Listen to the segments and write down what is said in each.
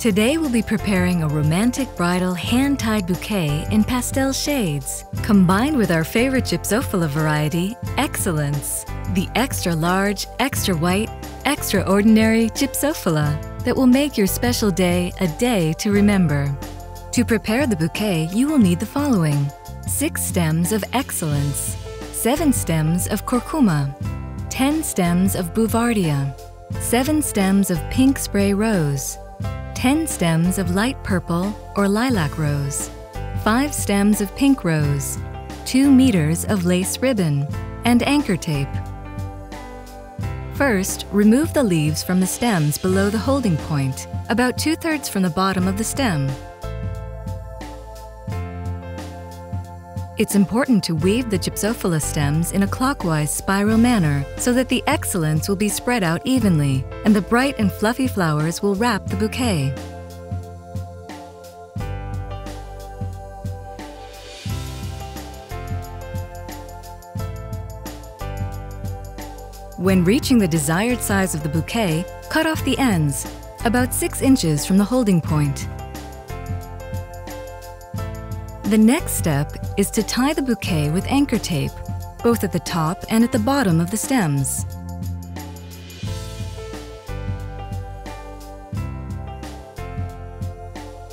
Today we'll be preparing a romantic bridal hand-tied bouquet in pastel shades, combined with our favorite Gypsophila variety, XLence, the extra large, extra white, extraordinary Gypsophila that will make your special day a day to remember. To prepare the bouquet, you will need the following. 6 stems of XLence, 7 stems of Curcuma, 10 stems of Bouvardia, 7 stems of pink spray rose, 10 stems of light purple or lilac rose, 5 stems of pink rose, 2 meters of lace ribbon, and anchor tape. First, remove the leaves from the stems below the holding point, about two-thirds from the bottom of the stem. It's important to weave the Gypsophila stems in a clockwise spiral manner so that the XLence will be spread out evenly and the bright and fluffy flowers will wrap the bouquet. When reaching the desired size of the bouquet, cut off the ends, about 6 inches from the holding point. The next step is to tie the bouquet with anchor tape, both at the top and at the bottom of the stems.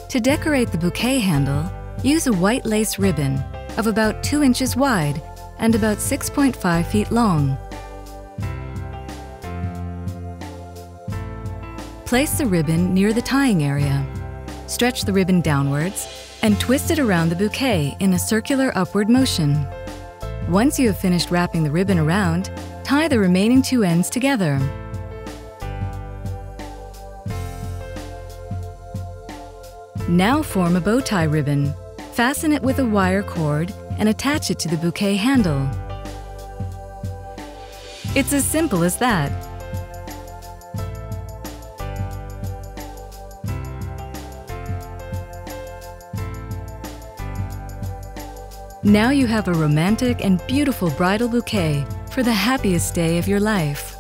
To decorate the bouquet handle, use a white lace ribbon of about 2 inches wide and about 6.5 feet long. Place the ribbon near the tying area. Stretch the ribbon downwards and twist it around the bouquet in a circular upward motion. Once you have finished wrapping the ribbon around, tie the remaining two ends together. Now form a bow tie ribbon. Fasten it with a wire cord and attach it to the bouquet handle. It's as simple as that. Now you have a romantic and beautiful bridal bouquet for the happiest day of your life.